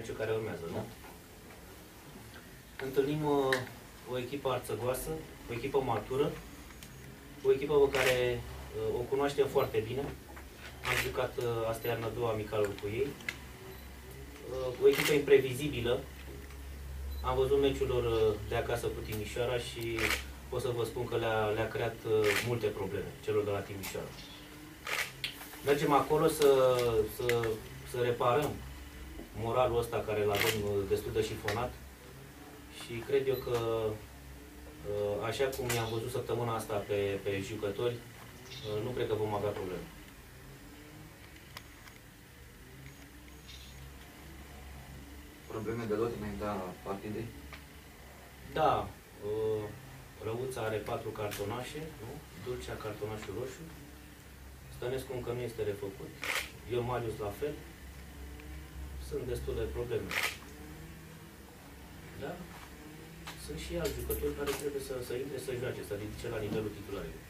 meciul care urmează, nu? Întâlnim uh, o echipă arțăgoasă, o echipă matură, o echipă pe care uh, o cunoaștem foarte bine. Am jucat uh, astă iarnă două amicaluri cu ei. Uh, o echipă imprevizibilă. Am văzut meciul lor uh, de acasă cu Timișoara și pot să vă spun că le-a, le creat uh, multe probleme celor de la Timișoara. Mergem acolo să, să, să reparăm moralul ăsta care îl avem uh, destul de șifonat și cred eu că uh, așa cum i-am văzut săptămâna asta pe, pe jucători, uh, nu cred că vom avea probleme. Probleme de lot înaintea partidei? Da, uh, Răuța are patru cartonașe, nu? Dulcea cartonașul roșu, Stănescu încă nu este refăcut, eu Marius la fel, sunt destul de probleme. Da? Sunt și alți jucători care trebuie să, să intre să joace, să ridice la nivelul titularului.